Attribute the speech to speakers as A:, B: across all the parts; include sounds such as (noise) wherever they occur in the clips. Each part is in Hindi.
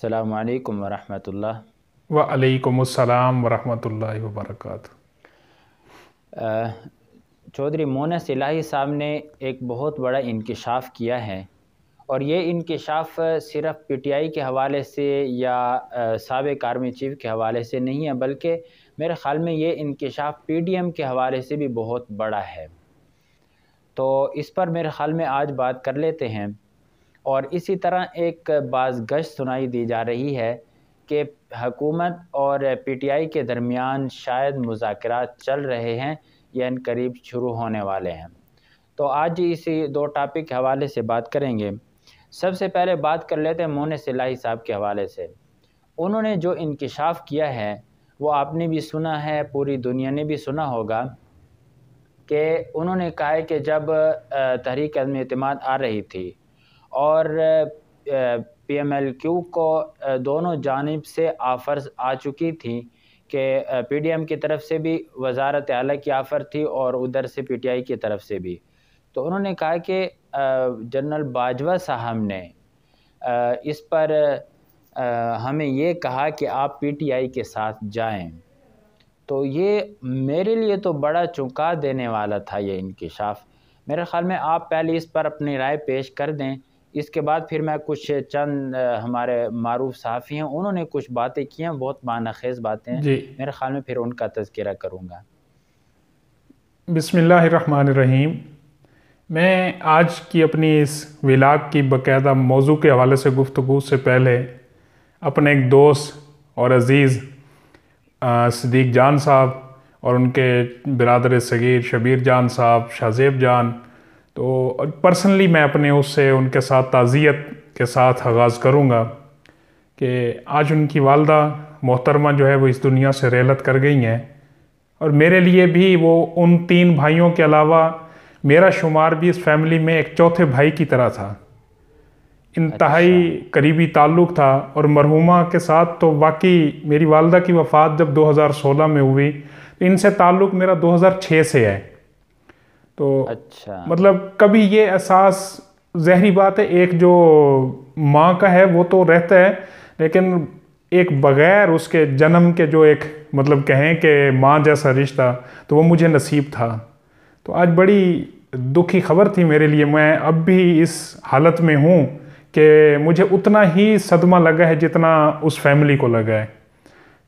A: अल्लाम वरहमतुल्लाह
B: वालेकुमुस्सलाम वरहमतुल्लाहि वबरकातुहू
A: चौधरी मोनस इलाही साहब ने एक बहुत बड़ा इंकशाफ किया है और ये इंकशाफ सिर्फ़ पीटीआई के हवाले से या सबक आर्मी चीफ के हवाले से नहीं है बल्कि मेरे ख़्याल में ये इंकशाफ पीडीएम के हवाले से भी बहुत बड़ा है। तो इस पर मेरे ख़्याल में आज बात कर लेते हैं। और इसी तरह एक बाज़ गश्त सुनाई दी जा रही है कि हकूमत और पीटीआई के दरमियान शायद मुजाकर चल रहे हैं या इन करीब शुरू होने वाले हैं। तो आज इसी दो टॉपिक के हवाले से बात करेंगे। सबसे पहले बात कर लेते हैं मोन सिलाही साहब के हवाले से। उन्होंने जो इंकशाफ किया है, वो आपने भी सुना है, पूरी दुनिया ने भी सुना होगा कि उन्होंने कहा है कि जब तहरीक अदम अतमाद आ रही थी और पी एम एल क्यू को दोनों जानब से आफ़र्स आ चुकी थी कि पी डी एम की तरफ़ से भी वजारत आला की आफ़र थी और उधर से पी टी आई की तरफ़ से भी। तो उन्होंने कहा कि जनरल बाजवा साहब ने इस पर हमें ये कहा कि आप पी टी आई के साथ जाएँ। तो ये मेरे लिए तो बड़ा चौंका देने वाला था ये इंकशाफ मेरे ख़्याल में आप पहले इस पर अपनी राय पेश कर दें इसके बाद फिर मैं कुछ चंद हमारे मरूफ सहाफ़ी हैं उन्होंने कुछ बातें की हैं बहुत मानखेज़ बातें हैं। मेरे ख़्याल में फिर उनका तस्करा करूँगा।
B: बिसमीम मैं आज की अपनी इस विलाग की बाकायदा मौजू के हवाले से गुफ्तु से पहले अपने एक दोस्त और अज़ीज़ सदीक जान साहब और उनके बिरदर सग़ीर शबीर जान साहब शाहजेब जान तो पर्सनली मैं अपने उससे उनके साथ ताज़ियत के साथ आगाज़ करूँगा कि आज उनकी वालदा मोहतरमा जो है वो इस दुनिया से रेलत कर गई हैं। और मेरे लिए भी वो उन तीन भाइयों के अलावा मेरा शुमार भी इस फैमिली में एक चौथे भाई की तरह था। इंतहाई अच्छा। करीबी ताल्लुक़ था और मरहुमा के साथ तो वाकई मेरी वालदा की वफ़ात जब 2016 में हुई तो इनसे ताल्लुक़ मेरा 2006 से है। तो अच्छा। मतलब कभी ये एहसास जहरी बात है एक जो माँ का है वो तो रहता है लेकिन एक बग़ैर उसके जन्म के जो एक मतलब कहें कि माँ जैसा रिश्ता तो वो मुझे नसीब था। तो आज बड़ी दुखी खबर थी मेरे लिए। मैं अब भी इस हालत में हूँ कि मुझे उतना ही सदमा लगा है जितना उस फैमिली को लगा है।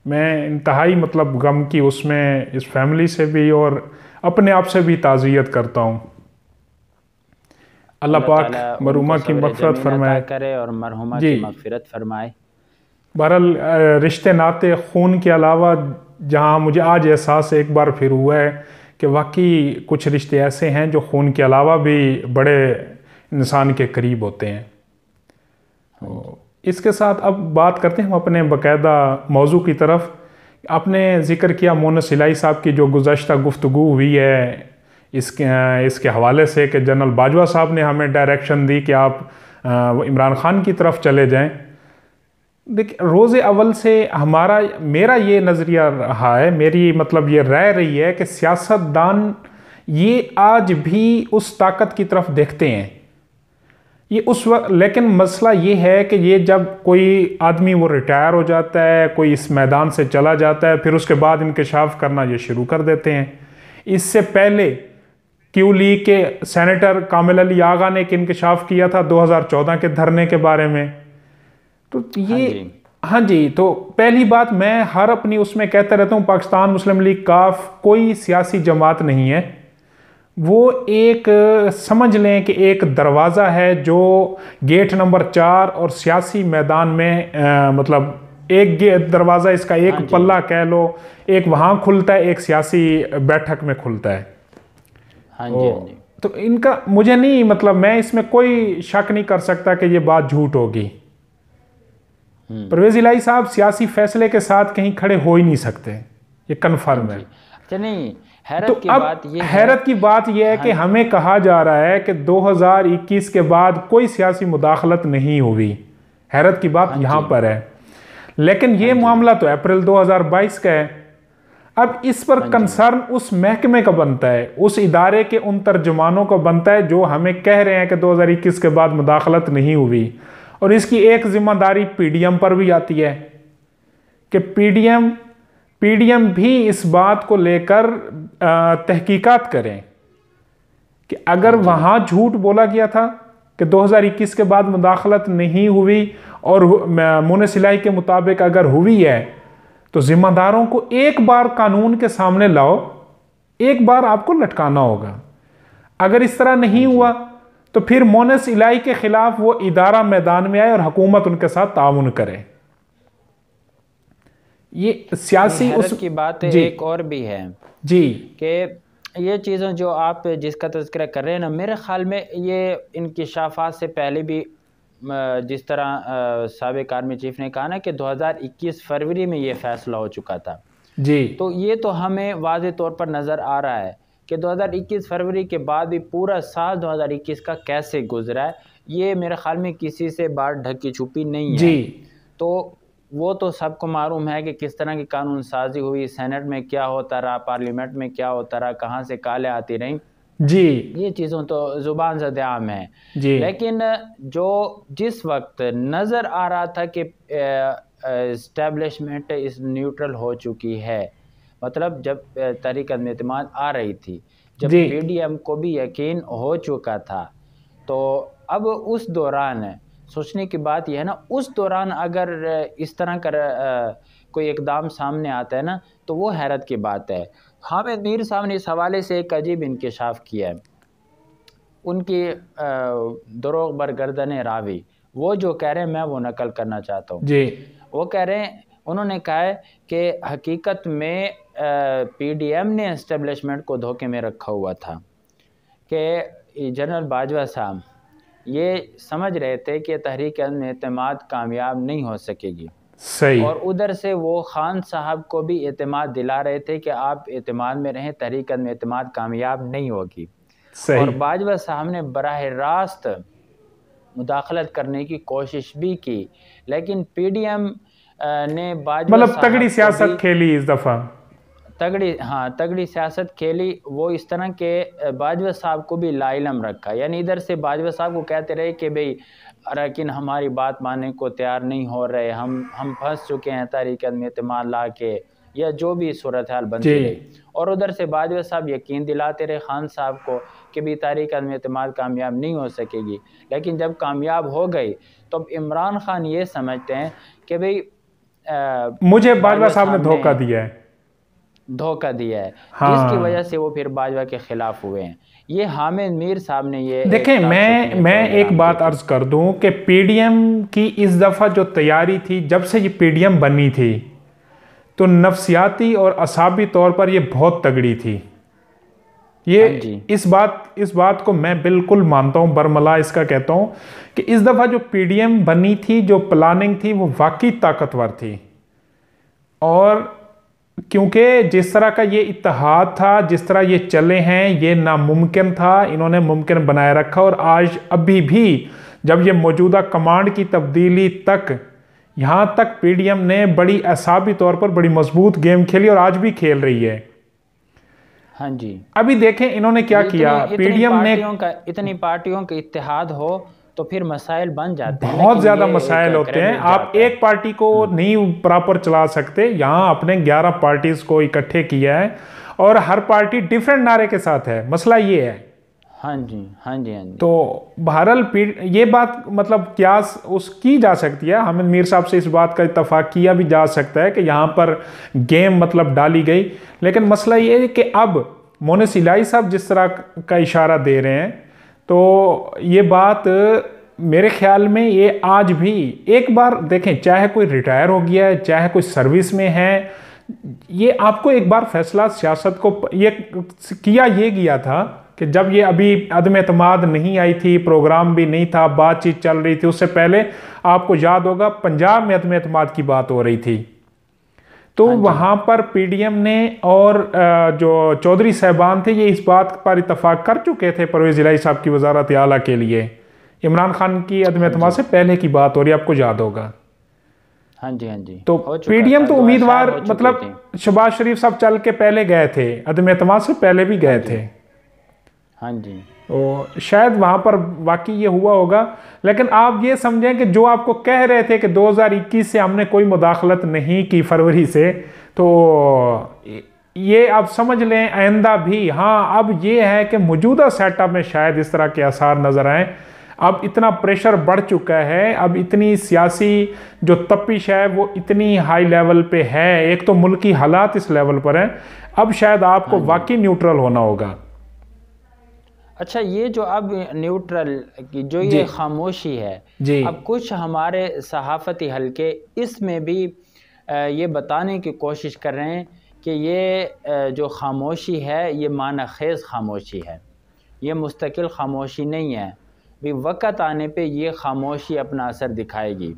B: मैं इंतहाई मतलब गम की उसमें इस फैमिली से भी और अपने आप से भी ताज़ियत करता हूँ। अल्लाह पाक मरुमा की मफरत फरमाए।
A: करे और मरहुमा की मफरत फरमाए।
B: बहरल रिश्ते नाते खून के अलावा जहाँ मुझे आज एहसास एक बार फिर हुआ है कि वाकई कुछ रिश्ते ऐसे हैं जो खून के अलावा भी बड़े इंसान के करीब होते हैं। तो इसके साथ अब बात करते हैं हम अपने बाकायदा मौजू की तरफ़। आपने ज़िक्र किया मोन सिलाई साहब की जो गुज्त गुफ्तु हुई है, इसके इसके हवाले से कि जनरल बाजवा साहब ने हमें डायरेक्शन दी कि आप इमरान ख़ान की तरफ़ चले जाएँ। देखिए, रोज़ अव्वल से हमारा, मेरा ये नज़रिया रहा है, मेरी मतलब ये रह रही है कि सियासतदान ये आज भी उस ताकत की तरफ़ देखते हैं। ये उस वक्त लेकिन मसला ये है कि ये जब कोई आदमी वो रिटायर हो जाता है कोई इस मैदान से चला जाता है फिर उसके बाद इंकशाफ करना ये शुरू कर देते हैं। इससे पहले क्यू ली के सेनेटर कामिल अली आगा ने एक इंकशाफ किया था 2014 के धरने के बारे में? तो ये हाँ जी। तो पहली बात मैं हर अपनी उसमें कहते रहता हूँ पाकिस्तान मुस्लिम लीग काफ कोई सियासी जमात नहीं है। वो एक समझ लें कि एक दरवाज़ा है जो गेट नंबर चार और सियासी मैदान में आ, मतलब एक दरवाज़ा इसका एक हाँ पल्ला कह लो एक वहाँ खुलता है एक सियासी बैठक में खुलता है।
A: हाँ जी, हाँ जी।
B: तो इनका मुझे नहीं मतलब मैं इसमें कोई शक नहीं कर सकता कि ये बात झूठ होगी। हम्म। परवेज इलाई साहब सियासी फैसले के साथ कहीं खड़े हो ही नहीं सकते। ये कन्फर्म है।
A: अच्छा नहीं हैरत तो की अब बात ये
B: हैरत की बात यह है कि हाँ। हमें कहा जा रहा है कि 2021 के बाद कोई सियासी मुदाखलत नहीं हुई हैरत की बात हाँ यहाँ पर है। लेकिन ये हाँ मामला तो अप्रैल 2022 का है। अब इस पर कंसर्न उस महकमे का बनता है उस इदारे के उन तर्जमानों का बनता है जो हमें कह रहे हैं कि 2021 के बाद मुदाखलत नहीं हुई और इसकी एक ज़िम्मेदारी पीडीएम पर भी आती है कि पीडीएम पीडीएम भी इस बात को लेकर तहकीकात करें कि अगर वहाँ झूठ बोला गया था कि 2021 के बाद मुदाखलत नहीं हुई और मुन सिलाई के मुताबिक अगर हुई है तो जिम्मेदारों को एक बार कानून के सामने लाओ एक बार आपको लटकाना होगा। अगर इस तरह नहीं हाँ हुआ तो फिर मोनस इलाई के खिलाफ वो इदारा मैदान में आए और हुकूमत उनके साथ ताउन करे।
A: ये सियासी उस की बात एक और भी है
B: जी।
A: कि ये चीज़ें जो आप जिसका तस्करा कर रहे हैं ना मेरे ख्याल में ये इनकशाफात से पहले भी जिस तरह सबक आर्मी चीफ ने कहा ना कि 2021 फरवरी में ये फ़ैसला हो चुका था।
B: जी।
A: तो ये तो हमें वाज तौर पर नज़र आ रहा है कि 2021 फरवरी के बाद भी पूरा साल 2021 का कैसे गुजरा है ये मेरे ख्याल में किसी से बात ढकी छुपी नहीं है।
B: जी।
A: तो वो तो सबको मालूम है कि किस तरह की कानून साजी हुई सेनेट में क्या होता रहा पार्लियामेंट में क्या होता रहा कहाँ से काले आती रहीं।
B: जी।
A: ये चीज़ों तो ज़ुबान से आम है।
B: जी।
A: लेकिन जो जिस वक्त नज़र आ रहा था कि इस्टेब्लिशमेंट इस न्यूट्रल हो चुकी है मतलब जब तरीक अतमाद आ रही थी जब पी को भी यकीन हो चुका था तो अब उस दौरान सोचने की बात यह है ना उस दौरान अगर इस तरह का कोई एकदम सामने आता है ना तो वो हैरत की बात है। हामिद मीर साहब ने इस हवाले से एक अजीब इंकशाफ किया है। उनकी दरोग बरगर्दन रावी वो जो कह रहे हैं मैं वो नकल करना चाहता हूँ।
B: जी।
A: वो कह रहे हैं उन्होंने कहा है कि हकीकत में पीडीएम ने इस्टेब्लिशमेंट को धोखे में रखा हुआ था कि जनरल बाजवा साहब ये समझ रहे थे कि तहरीक अतमाद कामयाब नहीं हो सकेगी।
B: सही।
A: और उधर से वो खान साहब को भी एतमाद दिला रहे थे कि आप एतमाद में रहें तहरीक अतमाद कामयाब नहीं होगी।
B: सही।
A: और बाजवा साहब ने बरह रास्त मुदाखलत करने की कोशिश भी की लेकिन पी डी एम ने बाजवा
B: मतलब तगड़ी सियासत खेली इस दफ़ा।
A: तगड़ी हाँ तगड़ी सियासत खेली वो इस तरह के बाजवा साहब को भी लाइलम रखा। यानी इधर से बाजवा साहब को कहते रहे कि भाई अरकिन हमारी बात मानने को तैयार नहीं हो रहे हम हम फंस चुके हैं तारीख में अतमाद ला के या जो भी सूरत हाल बनती रही। और उधर से बाजवा साहब यकीन दिलाते रहे खान साहब को कि भी तारीख में अतमाद कामयाब नहीं हो सकेगी। लेकिन जब कामयाब हो गई तो इमरान खान ये समझते हैं कि भाई
B: मुझे बाजवा साहब ने धोखा दिया है।
A: धोखा दिया है। हाँ। जिसकी वजह से वो फिर बाजवा के खिलाफ हुए हैं। ये हामिद मीर साहब ने ये
B: देखें मैं मैं एक बात अर्ज़ कर दूँ कि पीडीएम की इस दफ़ा जो तैयारी थी जब से ये पीडीएम बनी थी तो नफसियाती और असाबी तौर पर ये बहुत तगड़ी थी। ये हाँ इस बात इस बात को मैं बिल्कुल मानता हूँ बरमला इसका कहता हूँ कि इस दफ़ा जो पीडीएम बनी थी जो प्लानिंग थी वो वाकई ताकतवर थी। और क्योंकि जिस तरह का ये इतिहाद था जिस तरह ये चले हैं ये नामुमकिन था इन्होंने मुमकिन बनाए रखा और आज अभी भी जब ये मौजूदा कमांड की तब्दीली तक यहाँ तक पीडीएम ने बड़ी असाबी तौर पर बड़ी मज़बूत गेम खेली और आज भी खेल रही है।
A: हाँ जी।
B: अभी देखें इन्होंने क्या इतनी, किया।
A: पीडीएम ने का, इतनी पार्टियों का इतिहाद हो तो फिर मसाइल बन जाते
B: हैं बहुत ज़्यादा मसाइल होते हैं। आप एक पार्टी को। नहीं प्रॉपर चला सकते। यहाँ अपने 11 पार्टीज़ को इकट्ठे किया है और हर पार्टी डिफरेंट नारे के साथ है। मसला ये है।
A: हाँ जी हाँ जी हाँ जी।
B: तो बहरल ये बात मतलब क्या उस की जा सकती है? हामिद मीर साहब से इस बात का इतफाक किया भी जा सकता है कि यहाँ पर गेम मतलब डाली गई। लेकिन मसला ये है कि अब मोने सिलाई साहब जिस तरह का इशारा दे रहे हैं तो ये बात मेरे ख्याल में ये आज भी एक बार देखें, चाहे कोई रिटायर हो गया है, चाहे कोई सर्विस में है, ये आपको एक बार फैसला सियासत को ये किया ये गया था कि जब ये अभी अदम अतमाद नहीं आई थी, प्रोग्राम भी नहीं था, बातचीत चल रही थी, उससे पहले आपको याद होगा, पंजाब में अदम अतमाद की बात हो रही थी। तो हाँ वहाँ पर पीडीएम ने और जो चौधरी साहबान थे ये इस बात पर इतफाक कर चुके थे परवेज इलाई साहब की वजारत आला के लिए। इमरान खान की अदम अतमाद हाँ से पहले की बात हो रही आपको याद होगा।
A: हाँ जी हाँ जी।
B: तो पीडीएम तो उम्मीदवार मतलब शबाज शरीफ साहब चल के पहले गए थे अदम अतमाद से पहले भी गए हाँ थे।
A: हाँ जी।
B: तो शायद वहाँ पर वाकई ये हुआ होगा। लेकिन आप ये समझें कि जो आपको कह रहे थे कि 2021 से हमने कोई मुदाखलत नहीं की फरवरी से तो ये आप समझ लें आइंदा भी हाँ अब ये है कि मौजूदा सेटअप में शायद इस तरह के आसार नज़र आए। अब इतना प्रेशर बढ़ चुका है अब इतनी सियासी जो तपिश है वो इतनी हाई लेवल पे है। एक तो मुल्क हालात इस लेवल पर हैं। अब शायद आपको हाँ वाकई न्यूट्रल होना होगा।
A: अच्छा ये जो अब न्यूट्रल की जो ये खामोशी है जी। अब कुछ हमारे सहाफ़ती हलके इसमें भी ये बताने की कोशिश कर रहे हैं कि ये जो खामोशी है ये माना खेज़ खामोशी है। ये मुस्तकिल खामोशी नहीं है। भी वक़्त आने पे ये खामोशी अपना असर दिखाएगी।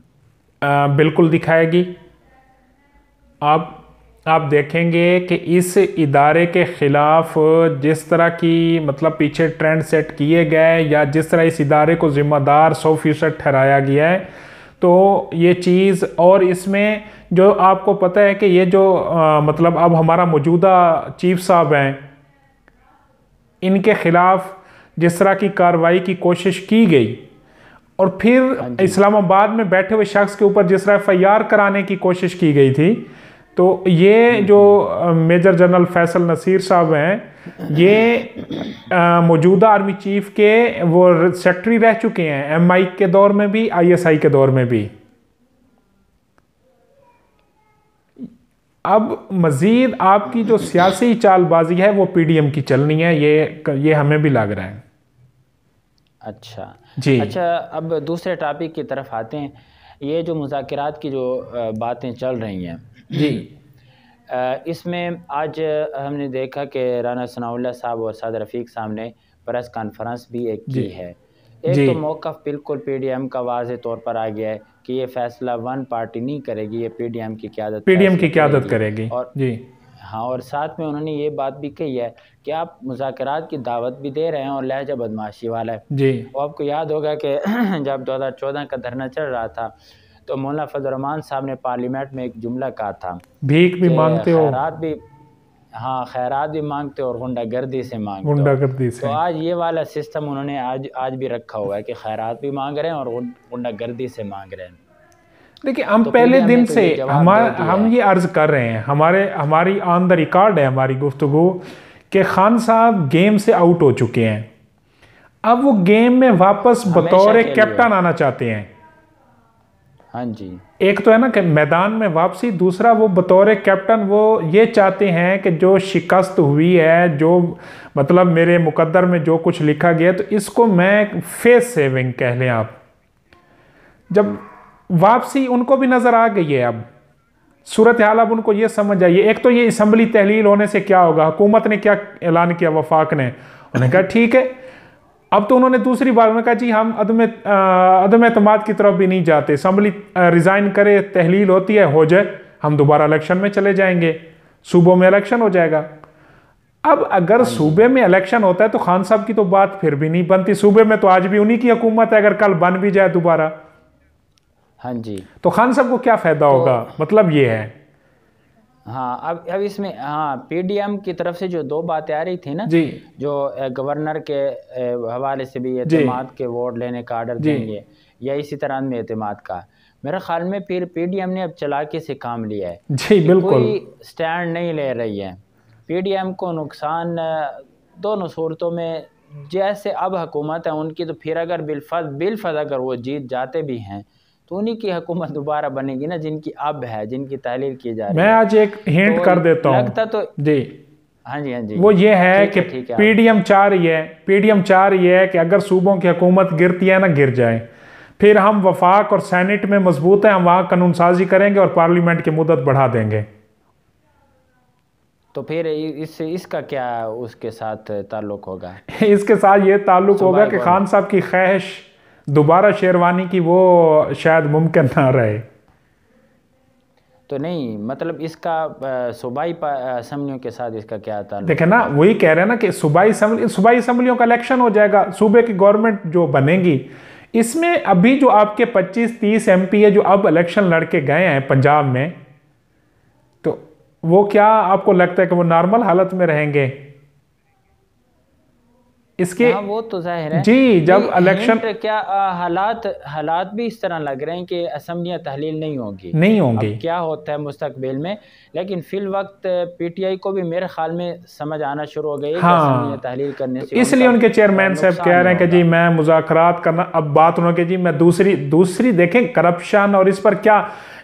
B: आ, बिल्कुल दिखाएगी। आप आप देखेंगे कि इस इदारे के ख़िलाफ़ जिस तरह की मतलब पीछे ट्रेंड सेट किए गए या जिस तरह इस इदारे को ज़िम्मेदार सौ फ़ीसद ठहराया गया है तो ये चीज़ और इसमें जो आपको पता है कि ये जो आ, मतलब अब हमारा मौजूदा चीफ साहब हैं इनके ख़िलाफ़ जिस तरह की कार्रवाई की कोशिश की गई और फिर हाँ इस्लामाबाद में बैठे हुए शख्स के ऊपर जिस तरह एफआईआर कराने की कोशिश की गई थी तो ये जो मेजर जनरल फैसल नसीर साहब हैं ये मौजूदा आर्मी चीफ के वो सेक्रेटरी रह चुके हैं एमआई के दौर में भी आईएसआई के दौर में भी। अब मज़ीद आपकी जो सियासी चालबाजी है वो पीडीएम की चलनी है ये ये हमें भी लग रहा है।
A: अच्छा। जी। अच्छा अब दूसरे टॉपिक की तरफ़ आते हैं। ये जो मुजाकर की जो बातें चल रही हैं। जी। इसमें आज हमने देखा कि राना सनाउल्ला साहब और साद रफ़ीक साहब ने प्रेस कॉन्फ्रेंस भी एक की है। एक तो मौका बिल्कुल पी डी एम का वाज तौर पर आ गया है कि ये फैसला वन पार्टी नहीं करेगी ये पी डी एम की क्यादत
B: एम की क्यादत करेगी।
A: और जी। हाँ और साथ में उन्होंने ये बात भी कही है कि आप मुजाकरात की दावत भी दे रहे हैं और लहजा बदमाशी वाला है। जी। वो आपको याद होगा कि (clears throat) जब 2014 का धरना चल रहा था तो मौलाना फजलरहमान साहब ने पार्लियामेंट में एक जुमला कहा था
B: भीख भी मांगते हो।
A: खैरात भी हाँ खैरात भी मांगते हो और गुंडागर्दी से मांगते
B: गुंडागर्दी से।
A: तो आज ये वाला सिस्टम उन्होंने आज आज भी रखा हुआ है कि खैरात भी मांग रहे हैं और गुंडागर्दी से मांग रहे हैं।
B: देखिए हम तो पहले दिन तो से हमारे हम ये अर्ज़ कर रहे हैं हमारे हमारी ऑन द रिकॉर्ड है हमारी गुफ्तु कि खान साहब गेम से आउट हो चुके हैं। अब वो गेम में वापस बतौर कैप्टन आना चाहते हैं।
A: हाँ जी।
B: एक तो है ना कि मैदान में वापसी दूसरा वो बतौर कैप्टन वो ये चाहते हैं कि जो शिकस्त हुई है जो मतलब मेरे मुकद्दर में जो कुछ लिखा गया तो इसको मैं फेस सेविंग कह लें आप। जब वापसी उनको भी नज़र आ गई है अब। सूरत हाल अब उनको ये समझ आई। एक तो ये असम्बली तहलील होने से क्या होगा? हुकूमत ने क्या ऐलान किया वफाक ने? उन्होंने कहा ठीक है। अब तो उन्होंने दूसरी बार उन्होंने कहा जी हम अदम अदम अतमाद की तरफ़ भी नहीं जाते। असम्बली रिज़ाइन करे तहलील होती है हो जाए हम दोबारा इलेक्शन में चले जाएँगे। सूबों में इलेक्शन हो जाएगा। अब अगर हाँ सूबे में इलेक्शन होता है तो खान साहब की तो बात फिर भी नहीं बनती। सूबे में तो आज भी उन्हीं की हुकूमत है अगर कल बन भी जाए दोबारा।
A: हाँ जी।
B: तो खान साहब को क्या फ़ायदा तो, होगा? मतलब ये है।
A: हाँ अब अब इसमें हाँ पीडीएम की तरफ़ से जो दो बातें आ रही थी ना
B: जी।
A: जो गवर्नर के हवाले से भी एतमाद के वोट लेने का आर्डर देंगे या इसी तरह में एतमाद का। मेरे ख्याल में फिर पीडीएम ने अब चलाके से काम लिया है।
B: जी बिल्कुल। कोई
A: स्टैंड नहीं ले रही है। पीडीएम को नुकसान दोनों सूरतों में जैसे अब हुकूमत है उनकी तो फिर अगर बिलफज बिलफज अगर वो जीत जाते भी हैं तो उन्हीं की हुकूमत दोबारा बनेगी ना जिनकी अब है जिनकी तहलील की जा रही
B: मैं आज एक हिंट तो कर देता हूँ।
A: लगता तो
B: जी।
A: हाँ जी हाँ जी।
B: वो ये है कि पीडीएम चाह रही है पीडीएम चाह रही है कि अगर सूबों की हुकूमत गिरती है ना गिर जाए। फिर हम वफाक और सैनेट में मज़बूत हैं हम वहाँ कानून साजी करेंगे और पार्लियामेंट की मुदत बढ़ा देंगे।
A: तो फिर इस इसका क्या उसके साथ ताल्लुक होगा? (laughs)
B: इसके साथ ये ताल्लुक होगा कि खान साहब की ख्वाहिश दोबारा शेरवानी की वो शायद मुमकिन ना रहे।
A: तो नहीं मतलब इसका सूबाई असम्बलियों के साथ इसका क्या था
B: देखे ना वही कह रहे हैं ना कि सूबाई असम्बली सूबाई असम्बलियों का इलेक्शन हो जाएगा सूबे की गवर्नमेंट जो बनेगी इसमें अभी जो आपके 25-30 एमपी है जो अब इलेक्शन लड़के गए हैं पंजाब में तो वो क्या आपको लगता है कि वो नॉर्मल हालत में रहेंगे? इसके
A: हाँ वो तो ज़ाहिर है।
B: जी जब इलेक्शन
A: क्या हालात हालात भी इस तरह लग रहे हैं कि असम्बलियाँ तहलील नहीं होंगी।
B: नहीं होंगी।
A: क्या होता है मुस्तकबिल में? लेकिन फिल वक्त पीटीआई को भी मेरे ख्याल में समझ आना शुरू हो गई हाँ। तहलील करने से
B: इसलिए
A: उनके
B: चेयरमैन साहब कह रहे हैं कि जी मैं मुजाकरात करना अब बात उन्होंने जी मैं दूसरी दूसरी देखें करप्शन और इस पर क्या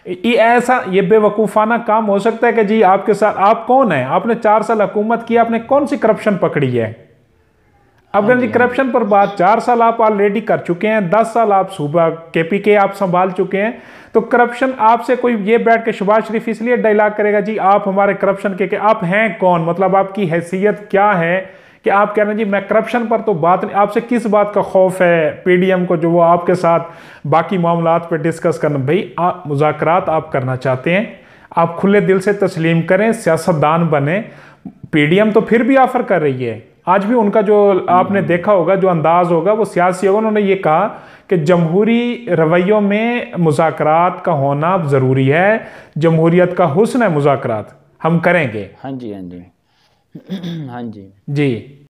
B: ये ऐसा ये बेवकूफ़ाना काम हो सकता है कि जी आपके साथ आप कौन है? आपने चार साल हुकूमत की आपने कौन सी करप्शन पकड़ी है? अब
A: हाँ
B: जी करप्शन पर बात चार साल आप ऑलरेडी कर चुके हैं दस साल आप सूबा के पी के आप संभाल चुके हैं। तो करप्शन आपसे कोई ये बैठ के शबाज शरीफ इसलिए डायलॉग करेगा जी आप हमारे करप्शन के, के आप हैं कौन? मतलब आपकी हैसियत क्या है? कि आप कह रहे हैं जी मैं करप्शन पर तो बात नहीं आपसे किस बात का खौफ है पीडीएम को जो वो आपके साथ बाकी मामला पर डिस्कस करना? भाई आप मुजाकरात आप करना चाहते हैं आप खुले दिल से तस्लीम करें सियासतदान बने। पीडीएम तो फिर भी ऑफ़र कर रही है। आज भी उनका जो आपने देखा होगा जो अंदाज होगा वो सियासी होगा। उन्होंने ये कहा कि जमहूरी रवैयों में मुजाकर का होना ज़रूरी है जमहूरीत का हुसन है मुजाकर हम करेंगे।
A: हाँ जी हाँ जी। (clears throat) हाँ जी।
B: जी।